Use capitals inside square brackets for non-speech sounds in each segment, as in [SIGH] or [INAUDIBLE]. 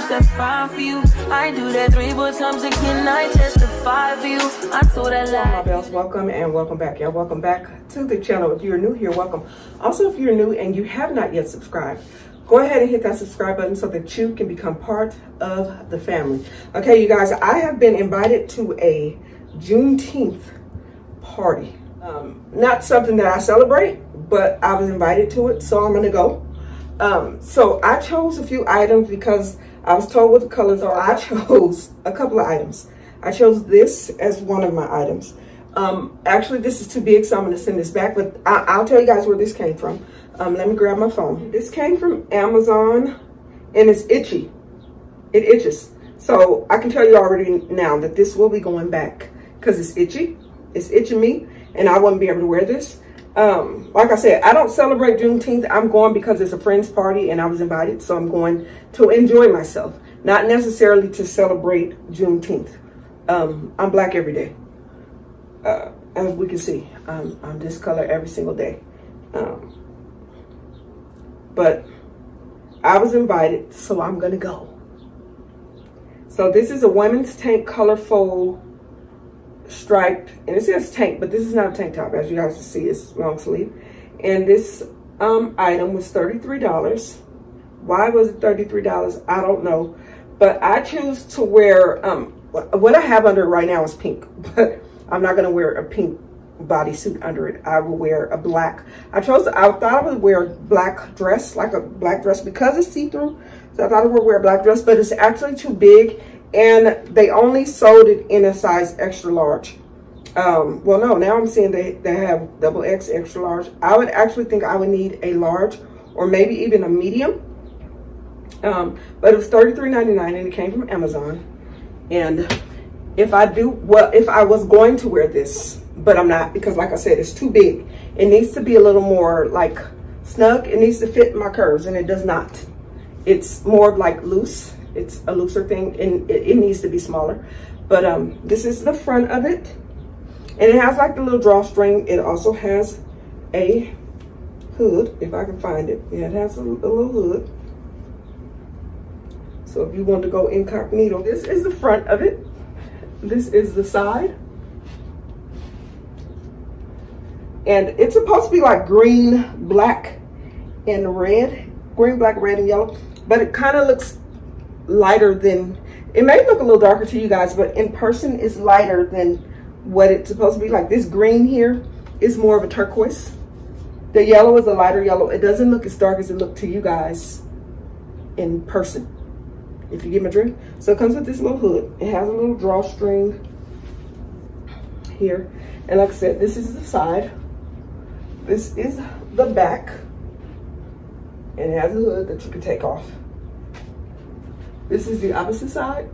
touch that for you. I do that three, four times again. I testify for you. I told that lie. My Belles, welcome and welcome back. Y'all, welcome back to the channel. If you're new here, welcome. Also, if you're new and you have not yet subscribed, go ahead and hit that subscribe button so that you can become part of the family. Okay, you guys, I have been invited to a Juneteenth party. Um, not something that I celebrate, but I was invited to it, so I'm gonna go. Um, so I chose a few items because I was told what the colors are. I chose a couple of items. I chose this as one of my items. Um, actually, this is too big, so I'm gonna send this back, but I will tell you guys where this came from. Um, let me grab my phone. This came from Amazon and it's itchy. It itches. So I can tell you already now that this will be going back because it's itchy. It's itching me and I wouldn't be able to wear this. Um, like I said, I don't celebrate Juneteenth. I'm going because it's a friend's party and I was invited. So I'm going to enjoy myself, not necessarily to celebrate Juneteenth. Um, I'm black every day. Uh, as we can see, I'm, I'm this color every single day. Um, but I was invited, so I'm gonna go. So this is a women's tank colorful striped, and it says tank, but this is not a tank top. As you guys can see, it's long sleeve. And this um, item was $33. Why was it $33? I don't know. But I choose to wear, um, what I have under right now is pink, [LAUGHS] but I'm not gonna wear a pink bodysuit under it. I will wear a black. I chose, I thought I would wear a black dress, like a black dress because it's see-through. So I thought I would wear a black dress, but it's actually too big and they only sold it in a size extra large. Um, well, no, now I'm seeing they, they have double X extra large. I would actually think I would need a large or maybe even a medium. Um, but it was $33.99 and it came from Amazon. And if I do, well, if I was going to wear this, but I'm not because like I said, it's too big. It needs to be a little more like snug. It needs to fit my curves and it does not. It's more like loose it's a looser thing and it, it needs to be smaller. But um, this is the front of it. And it has like the little drawstring. It also has a hood, if I can find it. Yeah, it has a, a little hood. So if you want to go incognito, this is the front of it. This is the side. And it's supposed to be like green, black, and red. Green, black, red, and yellow. But it kind of looks lighter than, it may look a little darker to you guys, but in person it's lighter than what it's supposed to be. Like this green here is more of a turquoise. The yellow is a lighter yellow. It doesn't look as dark as it looked to you guys in person, if you get my drift. So it comes with this little hood. It has a little drawstring here. And like I said, this is the side. This is the back. And it has a hood that you can take off. This is the opposite side.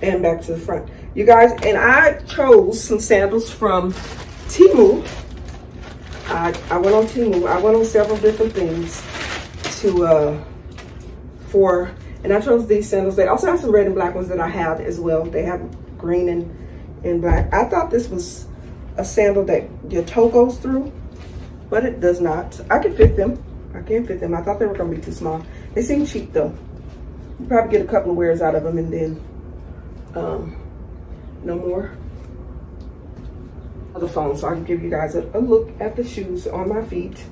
And back to the front. You guys, and I chose some sandals from Temu. I, I went on Temu. I went on several different things to, uh, for, and I chose these sandals. They also have some red and black ones that I have as well. They have green and, and black. I thought this was a sandal that your toe goes through, but it does not. I could fit them. I can't fit them. I thought they were gonna be too small. They seem cheap though. You probably get a couple of wears out of them and then um, no more. The phone so I can give you guys a, a look at the shoes on my feet.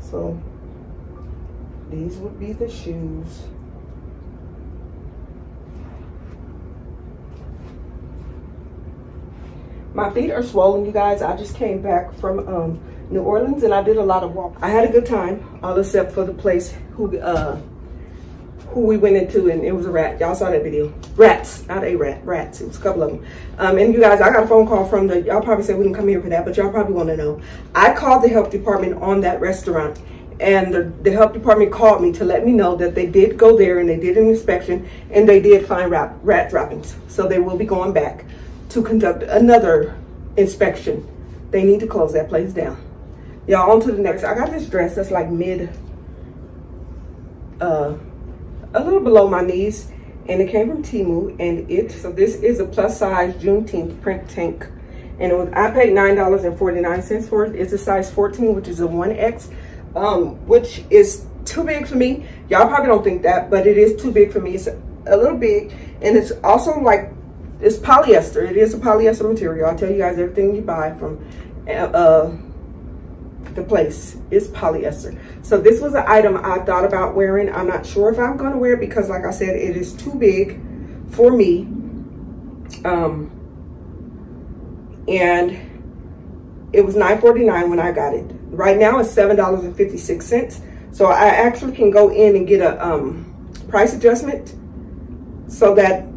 So these would be the shoes. My feet are swollen, you guys. I just came back from um, New Orleans and I did a lot of walk. I had a good time, all except for the place who uh, who we went into and it was a rat. Y'all saw that video. Rats, not a rat, rats. It was a couple of them. Um, and you guys, I got a phone call from the, y'all probably said we didn't come here for that, but y'all probably want to know. I called the health department on that restaurant and the, the, health department called me to let me know that they did go there and they did an inspection and they did find rat, rat droppings. So they will be going back to conduct another inspection. They need to close that place down. Y'all, on to the next. I got this dress that's like mid, uh, a little below my knees. And it came from Temu. And it, so this is a plus size Juneteenth print tank. And it was, I paid $9.49 for it. It's a size 14, which is a 1X, um, which is too big for me. Y'all probably don't think that, but it is too big for me. It's a little big. And it's also like, it's polyester. It is a polyester material. I'll tell you guys everything you buy from uh, the place is polyester. So this was an item I thought about wearing. I'm not sure if I'm going to wear it because like I said, it is too big for me. Um, and it was $9.49 when I got it. Right now it's $7.56. So I actually can go in and get a um, price adjustment so that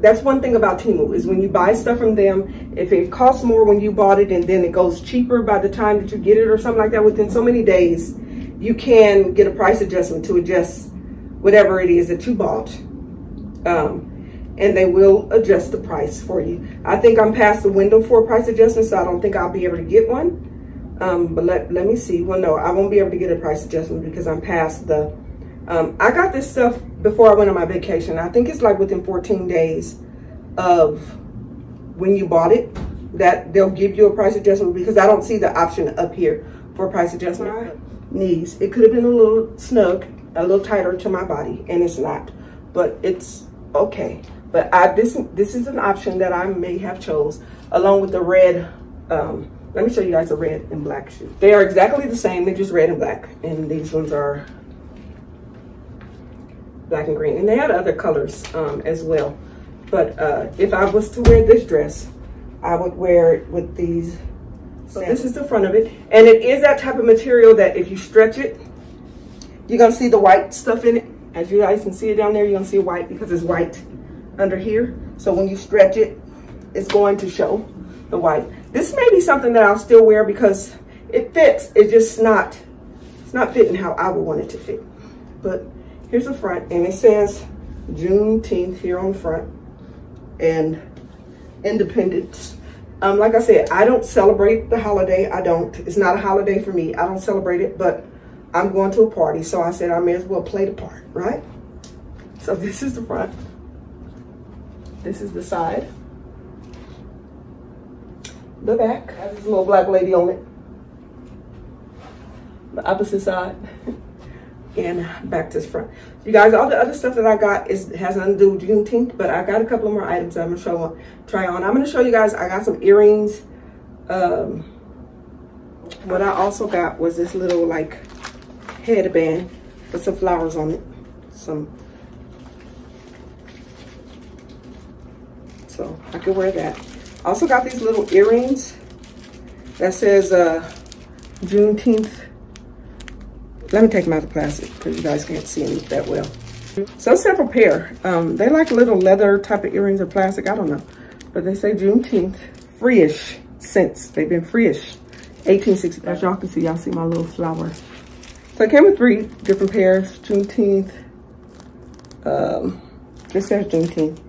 that's one thing about Temu is when you buy stuff from them, if it costs more when you bought it and then it goes cheaper by the time that you get it or something like that within so many days, you can get a price adjustment to adjust whatever it is that you bought. Um, and they will adjust the price for you. I think I'm past the window for a price adjustment, so I don't think I'll be able to get one. Um, but let, let me see. Well, no, I won't be able to get a price adjustment because I'm past the, um, I got this stuff before I went on my vacation. I think it's like within 14 days of when you bought it that they'll give you a price adjustment because I don't see the option up here for price adjustment. Knees, it could have been a little snug, a little tighter to my body, and it's not, but it's okay. But I this this is an option that I may have chose along with the red. Um, let me show you guys the red and black shoe. They are exactly the same. They're just red and black, and these ones are black and green. And they had other colors um, as well. But uh, if I was to wear this dress, I would wear it with these. So this is the front of it. And it is that type of material that if you stretch it, you're gonna see the white stuff in it. As you guys can see it down there, you're gonna see white because it's white under here. So when you stretch it, it's going to show the white. This may be something that I'll still wear because it fits. It's just not, it's not fitting how I would want it to fit. But here's the front and it says Juneteenth here on the front and Independence. Um, like I said, I don't celebrate the holiday. I don't. It's not a holiday for me. I don't celebrate it, but I'm going to a party. So I said I may as well play the part, right? So [LAUGHS] this is the front. This is the side. The back has this little black lady on it. The opposite side. [LAUGHS] and back to the front. You guys, all the other stuff that I got is has nothing to do with Juneteenth, but I got a couple of more items I'm gonna show on, try on. I'm gonna show you guys, I got some earrings. Um, what I also got was this little like headband with some flowers on it. Some so I could wear that. Also got these little earrings that says uh, Juneteenth. Let me take them out of the plastic because you guys can't see them that well. So several pair. Um, they like little leather type of earrings or plastic. I don't know. But they say Juneteenth. Free-ish since. They've been free-ish. 1860. As y'all can see, y'all see my little flower. So I came with three different pairs. Juneteenth. Um, this says Juneteenth.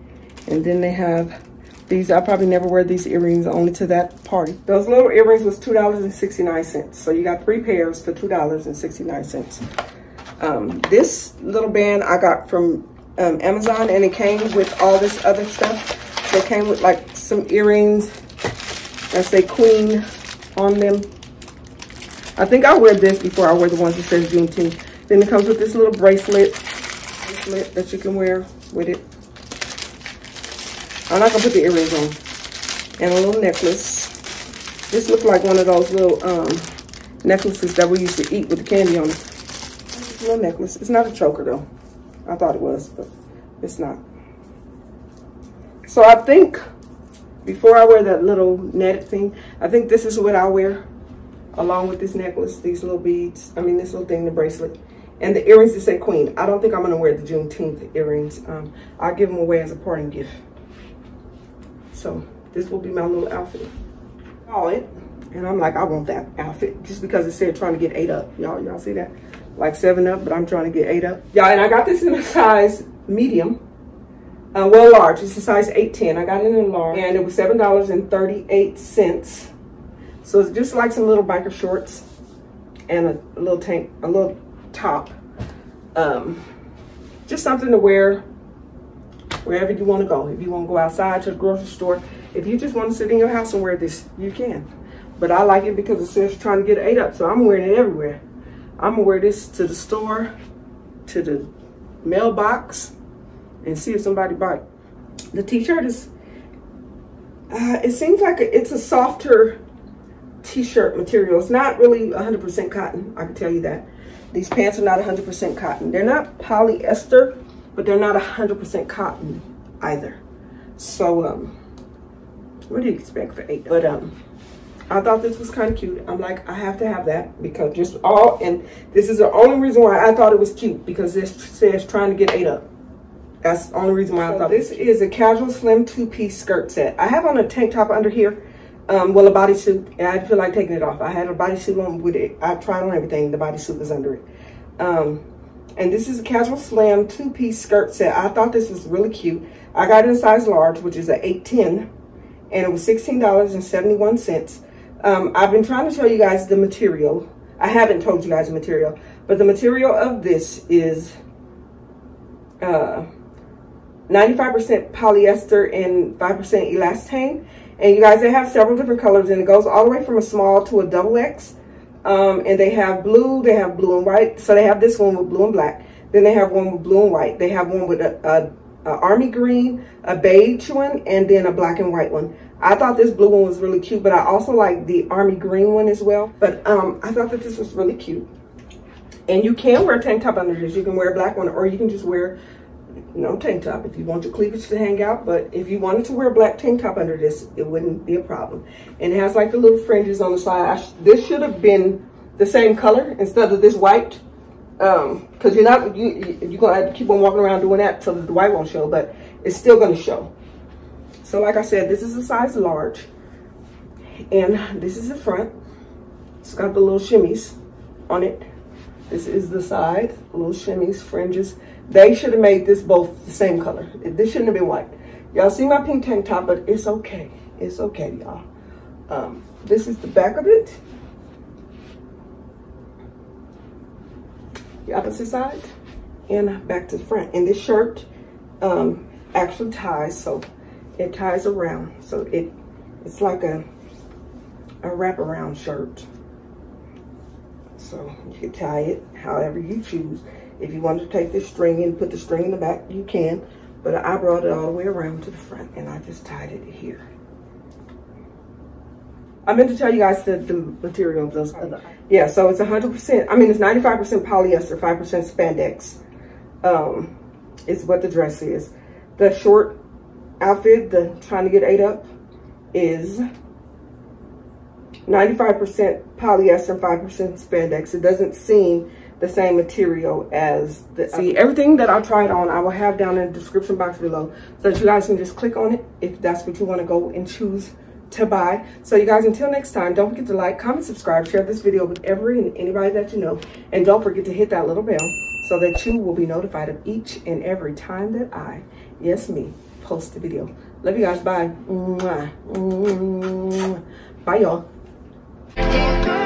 And then they have these. I probably never wear these earrings only to that party. Those little earrings was $2.69. So you got three pairs for $2.69. Um, this little band I got from um, Amazon and it came with all this other stuff. They came with like some earrings that say Queen on them. I think I wear this before I wear the ones that says Juneteenth. Then it comes with this little bracelet, bracelet that you can wear with it. I'm not gonna put the earrings on. And a little necklace. This looks like one of those little um, necklaces that we used to eat with the candy on it. Little necklace. It's not a choker though. I thought it was, but it's not. So I think before I wear that little netted thing, I think this is what I'll wear along with this necklace, these little beads. I mean, this little thing, the bracelet. And the earrings that say Queen. I don't think I'm going to wear the Juneteenth earrings. Um, I'll give them away as a parting gift. So this will be my little outfit. All it. And I'm like, I want that outfit just because it said trying to get eight up. Y'all, y'all see that? Like seven up, but I'm trying to get eight up. Y'all, and I got this in a size medium. Uh, well, large. It's a size 810. I got it in large. And it was $7.38. So it's just like some little biker shorts and a, a little tank, a little top. Um, just something to wear wherever you want to go. If you want to go outside to the grocery store, if you just want to sit in your house and wear this, you can. But I like it because it says trying to get eight up, so I'm wearing it everywhere. I'm gonna wear this to the store, to the mailbox, and see if somebody buy it. The t-shirt is, uh, it seems like it's a softer t-shirt material. It's not really 100% cotton, I can tell you that. These pants are not 100% cotton. They're not polyester, but they're not 100% cotton either. So, um, what do you expect for eight? But, um, I thought this was kind of cute. I'm like, I have to have that because just all, and this is the only reason why I thought it was cute because this says trying to get eight up. That's the only reason why so I thought this is a casual slim two-piece skirt set. I have on a tank top under here, um, well, a bodysuit, and I feel like taking it off. I had a bodysuit on with it. I tried on everything. The bodysuit was under it. Um, and this is a casual slim two-piece skirt set. I thought this was really cute. I got it in size large, which is an 810, and it was $16.71. Um, I've been trying to show you guys the material. I haven't told you guys the material, but the material of this is 95% uh, polyester and 5% elastane. And you guys, they have several different colors and it goes all the way from a small to a double X. Um, and they have blue, they have blue and white. So they have this one with blue and black. Then they have one with blue and white. They have one with a, a, a army green, a beige one, and then a black and white one. I thought this blue one was really cute, but I also like the army green one as well. But um, I thought that this was really cute. And you can wear a tank top under this. You can wear a black one, or you can just wear no tank top if you want your cleavage to hang out. But if you wanted to wear a black tank top under this, it wouldn't be a problem. And it has like the little fringes on the side. Sh this should have been the same color instead of this white. Um, cause you're not, you, you're gonna have to keep on walking around doing that so that the white won't show, but it's still gonna show. So like I said, this is a size large. And this is the front. It's got the little shimmies on it. This is the side, little shimmies, fringes. They should have made this both the same color. This shouldn't have been white. Y'all see my pink tank top, but it's okay. It's okay, y'all. Um, this is the back of it. The opposite side and back to the front. And this shirt um, actually ties, so it ties around. So it it's like a a wraparound shirt. So you can tie it however you choose. If you want to take this string and put the string in the back, you can. But I brought it all the way around to the front and I just tied it here. I meant to tell you guys the, the material of those. Other, yeah, so it's 100%, I mean, it's 95% polyester, 5% spandex um, is what the dress is. The short outfit, the trying to get eight up, is 95% polyester 5% spandex. It doesn't seem the same material as the see everything that I tried on I will have down in the description box below so that you guys can just click on it if that's what you want to go and choose to buy so you guys until next time don't forget to like comment subscribe share this video with every and anybody that you know and don't forget to hit that little bell so that you will be notified of each and every time that I yes me post a video. Love you guys. Bye. Bye, y'all. Hey,